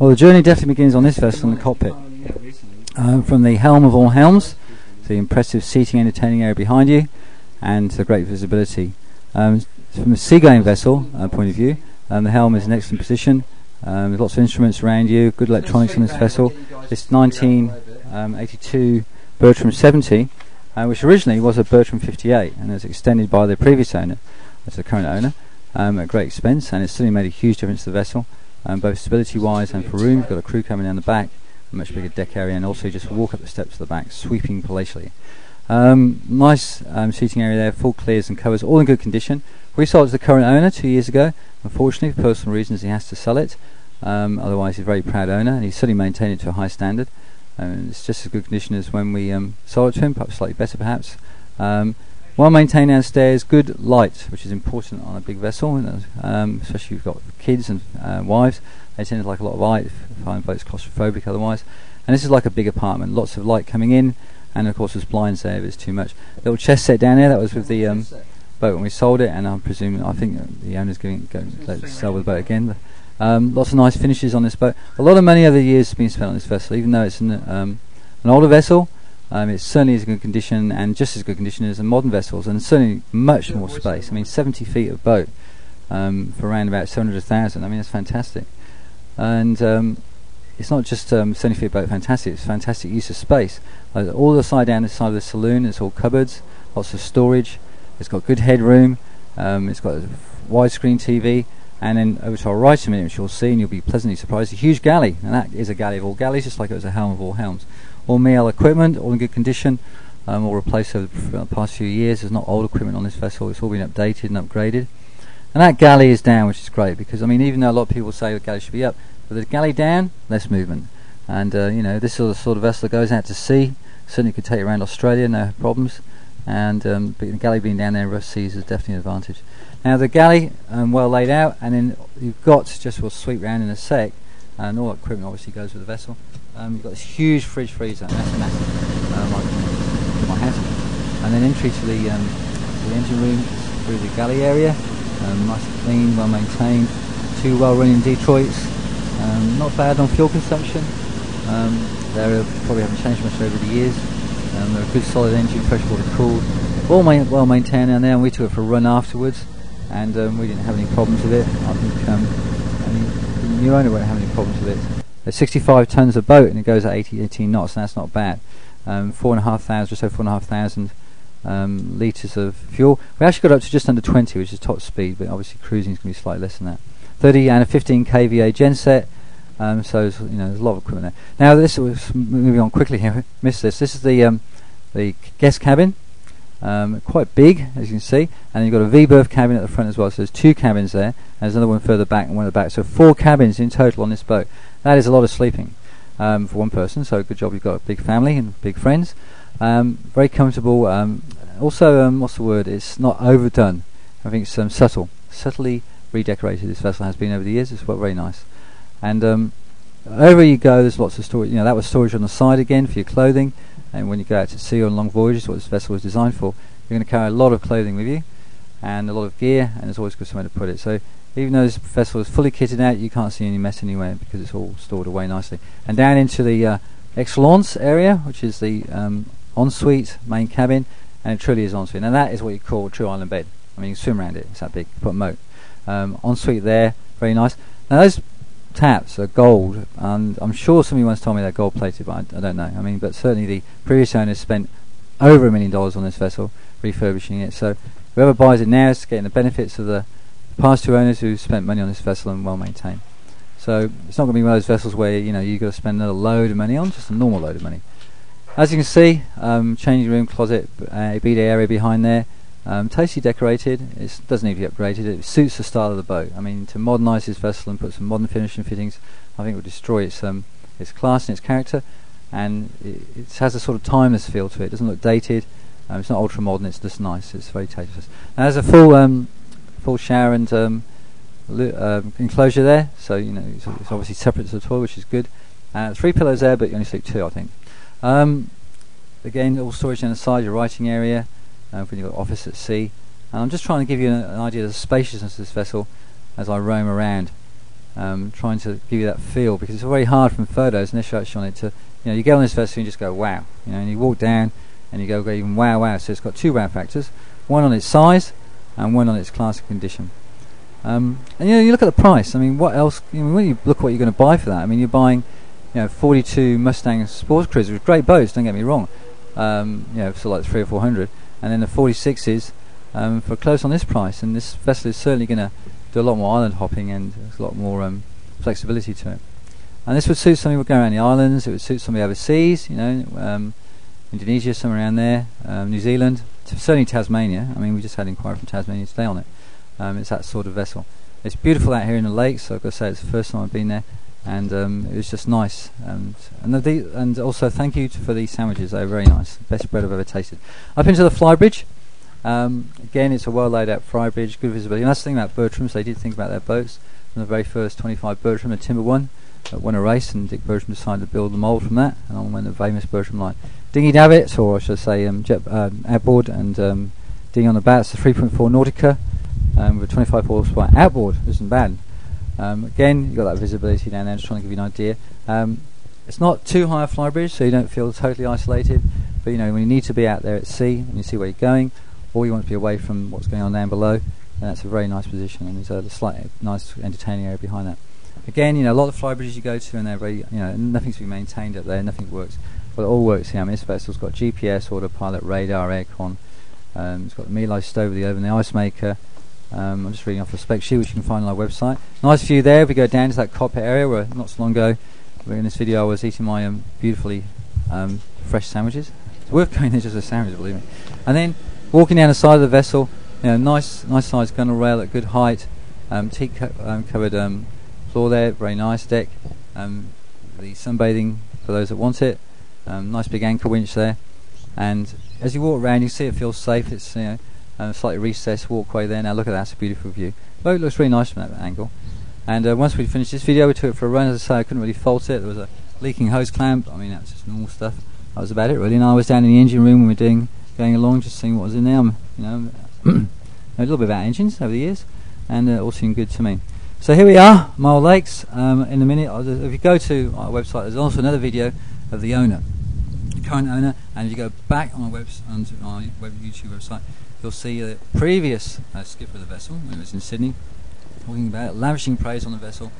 Well, the journey definitely begins on this vessel in the cockpit. Um, from the helm of all helms, the impressive seating entertaining area behind you, and the great visibility. Um, from a seagoing vessel uh, point of view, um, the helm is in excellent position. Um, there's lots of instruments around you, good electronics on this vessel. It's 1982 um, Bertram 70, uh, which originally was a Bertram 58, and was extended by the previous owner, that's the current owner, um, at great expense, and it's certainly made a huge difference to the vessel um, both stability-wise and for room. You've got a crew coming down the back, a much bigger deck area, and also just walk up the steps to the back, sweeping palatially. Um, nice um, seating area there, full clears and covers, all in good condition. We sold it to the current owner two years ago. Unfortunately, for personal reasons, he has to sell it. Um, otherwise, he's a very proud owner, and he's certainly maintained it to a high standard. Um, it's just as good condition as when we um, sold it to him, perhaps slightly better, perhaps. Um, well maintained downstairs, good light, which is important on a big vessel, um, especially if you've got kids and uh, wives. They tend to like a lot of light, find boats claustrophobic otherwise. And this is like a big apartment, lots of light coming in, and of course there's blinds there if it's too much. Little chest set down there, that was with the um, boat when we sold it, and I'm presuming, I think the owner's going to sell the boat again. Um, lots of nice finishes on this boat. A lot of money over the years has been spent on this vessel, even though it's an, um, an older vessel. Um, it certainly is in good condition and just as good condition as the modern vessels, and certainly much more space. I mean, 70 feet of boat um, for around about 700,000. I mean, that's fantastic. And um, it's not just um, 70 feet of boat fantastic, it's fantastic use of space. Uh, all the side down the side of the saloon, it's all cupboards, lots of storage, it's got good headroom, um, it's got a widescreen TV, and then over to our right a minute, which you'll see and you'll be pleasantly surprised, a huge galley, and that is a galley of all galleys, just like it was a helm of all helms all Miele equipment, all in good condition, um, all replaced over the past few years. There's not old equipment on this vessel, it's all been updated and upgraded. And that galley is down, which is great because I mean, even though a lot of people say the galley should be up, but the galley down, less movement. And uh, you know, this is the sort of vessel that goes out to sea. Certainly could take you around Australia, no problems. And um, the galley being down there rough seas is definitely an advantage. Now the galley, um, well laid out, and then you've got just we'll sweep round in a sec, and all equipment obviously goes with the vessel. Um, you've got this huge fridge freezer, that's massive, um, my house. And then entry to the, um, the engine room through the galley area, um, nice and clean, well maintained. Two well running Detroits, um, not bad on fuel consumption. Um, they probably haven't changed much over the years. Um, they're a good solid engine, fresh water cooled, all ma well maintained down there. And we took it for a run afterwards, and we didn't have any problems with it. I think um, the new owner won't have any problems with it. There's 65 tons of boat and it goes at 80, 18 knots, and that's not bad. Um, four and a half thousand, just over four and a half thousand um, litres of fuel. We actually got up to just under 20, which is top speed, but obviously cruising is going to be slightly less than that. 30 and a 15 kVA genset. Um, so you know, there's a lot of equipment there. Now this was moving on quickly here. Missed this. This is the um, the guest cabin. Um, quite big, as you can see, and you've got a V-berth cabin at the front as well. So there's two cabins there. And there's another one further back and one at the back. So four cabins in total on this boat. That is a lot of sleeping um, for one person. So good job you've got a big family and big friends. Um, very comfortable. Um, also, um, what's the word? It's not overdone. I think it's um, subtle, subtly redecorated. This vessel has been over the years. It's very nice. And over you go, there's lots of storage. You know that was storage on the side again for your clothing. And when you go out to sea on long voyages, what this vessel was designed for, you're going to carry a lot of clothing with you and a lot of gear, and there's always good somewhere to put it. So even though this vessel is fully kitted out, you can't see any mess anywhere because it's all stored away nicely. And down into the uh, excellence area, which is the um, ensuite main cabin, and it truly is ensuite. And that is what you call a true island bed. I mean, you swim around it. It's that big. Put a moat. Um, ensuite there, very nice. Now those taps are gold, and I'm sure somebody once told me they're gold plated, but I, I don't know. I mean, but certainly the previous owners spent over a million dollars on this vessel, refurbishing it. So whoever buys it now is getting the benefits of the past two owners who spent money on this vessel and well maintained. So it's not going to be one of those vessels where you know you've got to spend another load of money on, just a normal load of money. As you can see, um, changing room, closet, a uh, bidet area behind there. Um, tastefully decorated. It doesn't need to be upgraded. It suits the style of the boat. I mean, to modernise this vessel and put some modern finishing fittings, I think it would destroy its um, its class and its character. And it, it, has a sort of timeless feel to it. It doesn't look dated. Um, it's not ultra modern. It's just nice. It's very tasteless. And has a full um, full shower and um, um, enclosure there. So you know it's, it's, obviously separate to the toilet, which is good. Uh, three pillows there, but you only sleep two, I think. Um, again, all storage on the side, your writing area, uh, when you've got office at sea. And I'm just trying to give you an, an idea of the spaciousness of this vessel as I roam around. um, trying to give you that feel because it's very hard from photos and actually on it to, you know, you get on this vessel and you just go wow, you know, and you walk down and you go even wow wow. So it's got two wow factors, one on its size and one on its classic condition. Um, and you know, you look at the price. I mean, what else? You know, when you look what you're going to buy for that, I mean, you're buying, you know, 42 Mustang sports cruisers, with great boats. Don't get me wrong. Um, you know, for like three or four hundred, and then the 46s um, for close on this price. And this vessel is certainly going to do a lot more island hopping and a lot more um, flexibility to it. And this would suit somebody who going around the islands. It would suit somebody overseas. You know, um, Indonesia, somewhere around there, um, New Zealand, certainly Tasmania. I mean, we just had an inquiry from Tasmania today on it. Um, it's that sort of vessel. It's beautiful out here in the lakes. So I've got to say, it's the first time I've been there, and um, it was just nice. And and, the, and also thank you for these sandwiches. They're very nice. Best bread I've ever tasted. Up into the flybridge. Um, again, it's a well laid out flybridge, good visibility. And that's the thing about Bertrams. They did think about their boats. From the very first 25 Bertram, the Timber one, uh, won a race, and Dick Bertram decided to build the mould from that, and on went the famous Bertram line. Dinghy davits, or I should say, um, jet outboard, and um, dinghy on the a 3.4 Nautica um, with 25 horsepower outboard, isn't bad. Um, again, you've got that visibility down there, just trying to give you an idea. Um, it's not too high a flybridge, so you don't feel totally isolated. But you know, when you need to be out there at sea and you see where you're going, or you want to be away from what's going on down below, that's a very nice position. And there's a slight, nice, entertaining area behind that. Again, you know, a lot of flybridges you go to, and they're very, you know, nothing's been maintained up there, nothing works. It all works here. I mean, this vessel's got GPS, autopilot, radar, aircon. Um, it's got the Miele stove, the oven, the ice maker. Um, I'm just reading off the spec sheet, which you can find on our website. Nice view there. We go down to that cockpit area where not so long ago, in this video, I was eating my um, beautifully um, fresh sandwiches. It's worth going there just a sandwich, believe me. And then walking down the side of the vessel, you know, nice, nice sized gunwale rail at good height, um, teak co- um, covered um, floor there, very nice deck. Um, the sunbathing for those that want it. Um, nice big anchor winch there, and as you walk around, you see it feels safe. It's you know, a slightly recessed walkway there. Now look at that, it's a beautiful view. Boat looks really nice from that angle. And uh, once we finished this video, we took it for a run. As I say, I couldn't really fault it. There was a leaking hose clamp. I mean, that's just normal stuff. That was about it, really. And I was down in the engine room when we were doing going along, just seeing what was in there. I'm, you know, a little bit about engines over the years, and uh, all seemed good to me. So here we are, Mole Lakes. Um, in a minute, if you go to our website, there's also another video of the owner, the current owner, and if you go back on our, web, onto our web YouTube website, you'll see the previous uh, skipper of the vessel when it was in Sydney, talking about lavishing praise on the vessel.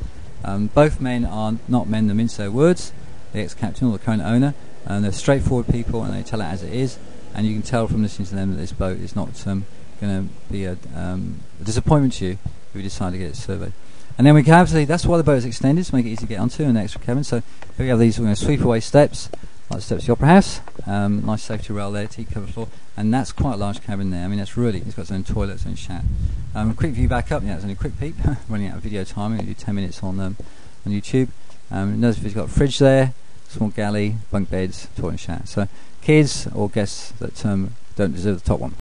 Um, both men are not men that mince their words, the ex-captain or the current owner, and they're straightforward people and they tell it as it is and you can tell from listening to them that this boat is not um, going to be a, um, a, disappointment to you if you decide to get it surveyed. And then we can have that's why the boat is extended to make it easy to get onto and extra cabin. So here we have these we're going to sweep away steps, like the steps to the Opera House. Um, nice safety rail there, teak covered floor, and that's quite a large cabin there. I mean, that's really it's got its own toilet, its own shower. Um, quick view back up. Yeah, it's only a quick peep. running out of video time. We do 10 minutes on um, on YouTube. Um, notice it's got a fridge there, small galley, bunk beds, toilet and. So kids or guests that um, don't deserve the top one.